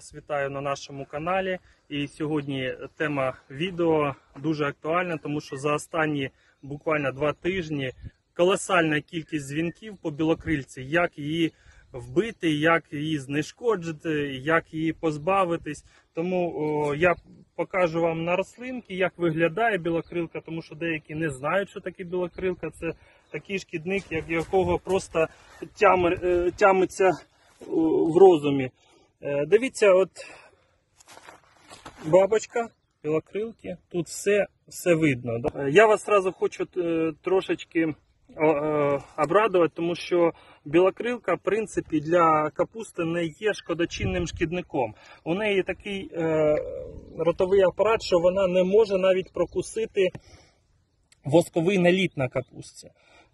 вас вітаю на нашому каналі. І сьогодні тема відео дуже актуальна, тому що за останні буквально два тижні колосальна кількість дзвінків по білокрильці, як її вбити, як її знешкоджити, як її позбавитись. Тому о, я покажу вам на рослинки, як виглядає білокрилка, тому що деякі не знають, що таке білокрилка. Це такий шкідник, як якого просто е, тямиться в розумі. Е, Дивіться, от бабочка, білокрилки, тут все, все видно. Е, Я вас одразу хочу е, трошечки обрадувати, тому що білокрилка, в принципі, для капусти не є шкодочинним шкідником. У неї такий е, ротовий апарат, що вона не може навіть прокусити восковий наліт на капусті.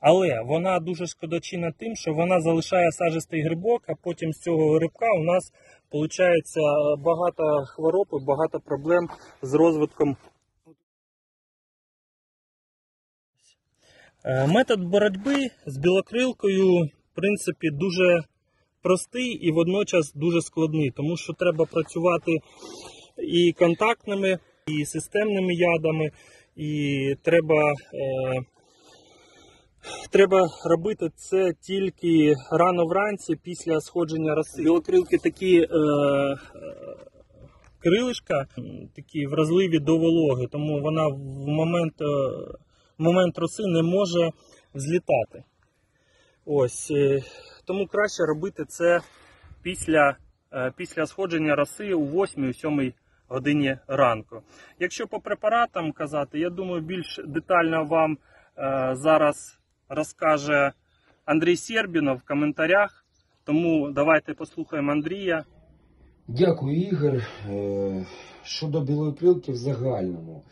Але вона дуже шкодочинна тим, що вона залишає сажистий грибок, а потім з цього грибка у нас виходить багато хвороб і багато проблем з розвитком. Е, Метод боротьби з білокрилкою, в принципі, дуже простий і водночас дуже складний, тому що треба працювати і контактними, і системними ядами, і треба. Треба робити це тільки рано вранці після сходження роси. Білокрилки такі е, е, крилишка, такі вразливі до вологи, тому вона в момент, е, в момент роси не може взлітати. Ось, е, тому краще робити це після, після сходження роси у 8-7 годині ранку. Якщо по препаратам казати, я думаю, більш детально вам зараз розкаже Андрій Сербінов в коментарях. Тому давайте послухаємо Андрія. Дякую, Ігор. Е, Щодо білокрилки в загальному.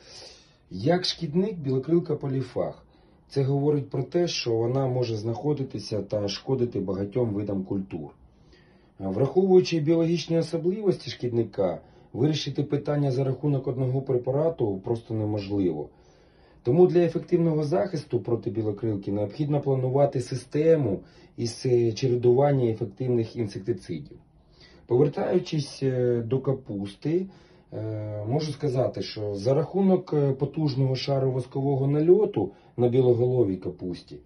Як шкідник білокрилка поліфаг. Це говорить про те, що вона може знаходитися та шкодити багатьом видам культур. Враховуючи біологічні особливості шкідника, вирішити питання за рахунок одного препарату просто неможливо. Тому для ефективного захисту проти білокрилки необхідно планувати систему із е, чередування ефективних інсектицидів. Повертаючись е, до капусти, е, можу сказати, що за рахунок потужного шару воскового нальоту на білоголовій капусті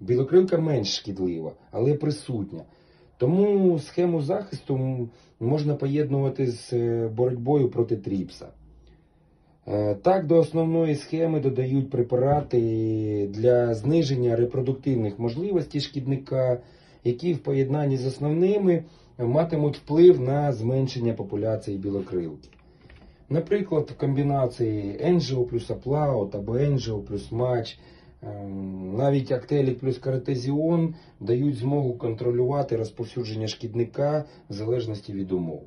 білокрилка менш шкідлива, але присутня. Тому схему захисту можна поєднувати з боротьбою проти тріпса. Е, Так, до основної схеми додають препарати для зниження репродуктивних можливостей шкідника, які в поєднанні з основними матимуть вплив на зменшення популяції білокрилки. Наприклад, в комбінації Енжіо плюс Аплаут або Енжіо плюс Матч, ем, навіть Актелік плюс Каратезіон дають змогу контролювати розповсюдження шкідника в залежності від умов.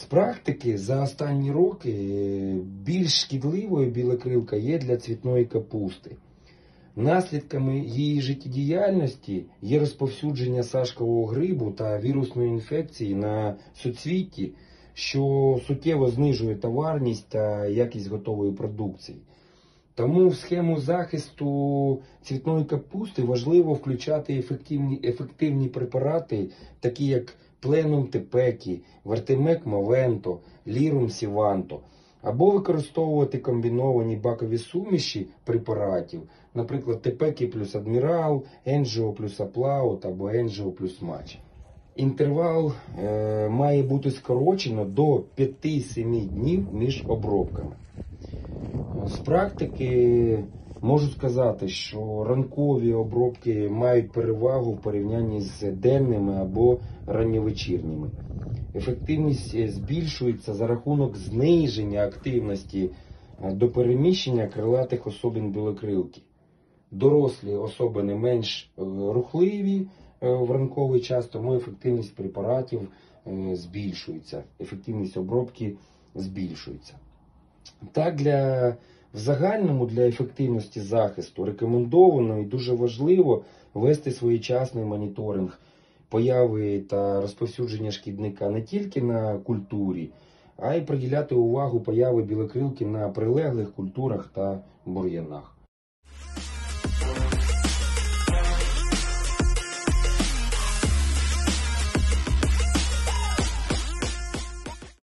З практики за останні роки більш шкідливою білокрилка є для цвітної капусти. Наслідками її життєдіяльності є розповсюдження сашкового грибу та вірусної інфекції на суцвітті, що суттєво знижує товарність та якість готової продукції. Тому в схему захисту цвітної капусти важливо включати ефективні, ефективні препарати, такі як пленум тепекі, вертемек мовенто, лірум сіванто, або використовувати комбіновані бакові суміші препаратів, наприклад, тепекі плюс адмірал, енджіо плюс аплаут або енджіо плюс матч. Інтервал е, має бути скорочено до 5-7 днів між обробками. З практики можу сказати, що ранкові обробки мають перевагу в порівнянні з денними або ранньовечірніми. Ефективність е, збільшується за рахунок зниження активності е, до переміщення крилатих особин білокрилки. Дорослі особини менш е, рухливі в ранковий час, тому ефективність препаратів збільшується, ефективність обробки збільшується. Так, для, в загальному для ефективності захисту рекомендовано і дуже важливо вести своєчасний моніторинг появи та розповсюдження шкідника не тільки на культурі, а й приділяти увагу появи білокрилки на прилеглих культурах та бур'янах.